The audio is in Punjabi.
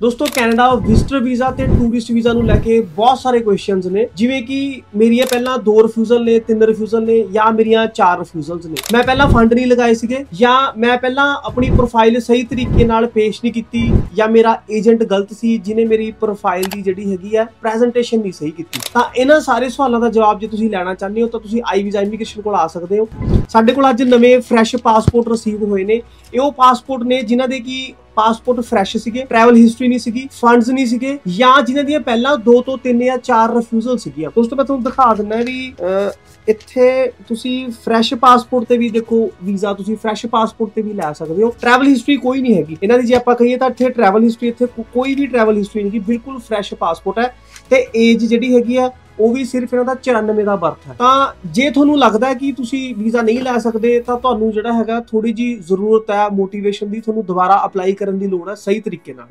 ਦੋਸਤੋ, ਕੈਨੇਡਾ ਵਿਜ਼ਟਰ ਵੀਜ਼ਾ ਤੇ ਟੂਰਿਸਟ ਵੀਜ਼ਾ ਨੂੰ ਲੈ ਕੇ ਬਹੁਤ ਸਾਰੇ ਕੁਐਸਚਨਸ ਨੇ। ਜਿਵੇਂ ਕਿ ਮੇਰੀਆਂ ਪਹਿਲਾਂ ਦੋ ਰਿਫਿਊਜ਼ਲ ਨੇ, ਤਿੰਨ ਰਿਫਿਊਜ਼ਲ ਨੇ ਜਾਂ ਮੇਰੀਆਂ ਚਾਰ ਰਿਫਿਊਜ਼ਲਸ ਨੇ। ਮੈਂ ਪਹਿਲਾਂ ਫੰਡ ਨਹੀਂ ਲਗਾਏ ਸੀਗੇ ਜਾਂ ਮੈਂ ਪਹਿਲਾਂ ਆਪਣੀ ਪ੍ਰੋਫਾਈਲ ਸਹੀ ਤਰੀਕੇ ਨਾਲ ਪੇਸ਼ ਨਹੀਂ ਕੀਤੀ ਜਾਂ ਮੇਰਾ ਏਜੰਟ ਗਲਤ ਸੀ ਜਿਨੇ ਮੇਰੀ ਪ੍ਰੋਫਾਈਲ ਦੀ ਜਿਹੜੀ ਹੈਗੀ ਹੈ ਪ੍ਰੈਜੈਂਟੇਸ਼ਨ ਨਹੀਂ ਸਹੀ ਕੀਤੀ। ਤਾਂ ਇਹਨਾਂ ਸਾਰੇ ਸਵਾਲਾਂ ਦਾ ਜਵਾਬ ਜੇ ਤੁਸੀਂ ਲੈਣਾ ਚਾਹੁੰਦੇ ਹੋ ਤਾਂ ਤੁਸੀਂ ਆਈ ਵੀਜ਼ਾ ਇਮੀਗ੍ਰੇਸ਼ਨ ਕੋਲ ਆ ਸਕਦੇ ਹੋ। ਸਾਡੇ ਕੋਲ ਅੱਜ ਨਵੇਂ ਫਰੈਸ਼ ਪਾਸਪੋਰਟ ਰਿਸੀਵ ਹੋਏ ਨੇ। ਇਹ ਉਹ ਪਾਸਪੋਰਟ ਨੇ ਜਿਨ੍ਹਾਂ ਦੇ ਕੀ ਪਾਸਪੋਰਟ ਫਰੈਸ਼ ਸੀਗੇ ਟਰੈਵਲ ਹਿਸਟਰੀ ਨਹੀਂ ਸੀਗੀ ਫੰਡਸ ਨਹੀਂ ਸੀਗੇ, ਜਾਂ ਜਿਨ੍ਹਾਂ ਦੀਆਂ ਪਹਿਲਾਂ 2 ਤੋਂ 3 ਜਾਂ 4 ਰਿਫਿਊਜ਼ਲ ਸੀਗੀਆਂ। ਉਸ ਤੋਂ ਮੈਂ ਤੁਹਾਨੂੰ ਦਿਖਾ ਦਿੰਦਾ ਵੀ ਇੱਥੇ ਤੁਸੀਂ ਫਰੈਸ਼ ਪਾਸਪੋਰਟ ਤੇ ਵੀ ਦੇਖੋ ਵੀਜ਼ਾ ਤੁਸੀਂ ਫਰੈਸ਼ ਪਾਸਪੋਰਟ ਤੇ ਵੀ ਲੈ ਸਕਦੇ ਹੋ। ਟਰੈਵਲ ਹਿਸਟਰੀ ਕੋਈ ਨਹੀਂ ਹੈਗੀ। ਇਹਨਾਂ ਦੀ ਜੇ ਆਪਾਂ ਕਹੀਏ ਤਾਂ ਇੱਥੇ ਟਰੈਵਲ ਹਿਸਟਰੀ ਇੱਥੇ ਕੋਈ ਵੀ ਟਰੈਵਲ ਹਿਸਟਰੀ ਨਹੀਂ ਗੀ ਬਿਲਕੁਲ ਫਰੈਸ਼ ਪਾਸਪੋਰਟ ਹੈ। ਤੇ ਏਜ ਜਿਹੜੀ ਹੈਗੀ ਆ ਉਹ ਵੀ ਸਿਰਫ ਇਹਨਾਂ ਦਾ 94 ਦਾ ਬਰਥ ਹੈ। ਤਾਂ ਜੇ ਤੁਹਾਨੂੰ ਲੱਗਦਾ ਹੈ ਕਿ ਤੁਸੀਂ ਵੀਜ਼ਾ ਨਹੀਂ ਲੈ ਸਕਦੇ, ਤਾਂ ਤੁਹਾਨੂੰ ਜਿਹੜਾ ਹੈਗਾ ਥੋੜੀ ਜੀ ਜ਼ਰੂਰਤ ਹੈ ਮੋਟੀਵੇਸ਼ਨ ਦੀ ਤੁਹਾਨੂੰ ਦੁਬਾਰਾ ਅਪਲਾਈ ਕਰਨ ਦੀ ਲੋੜ ਹੈ ਸਹੀ ਤਰੀਕੇ ਨਾਲ।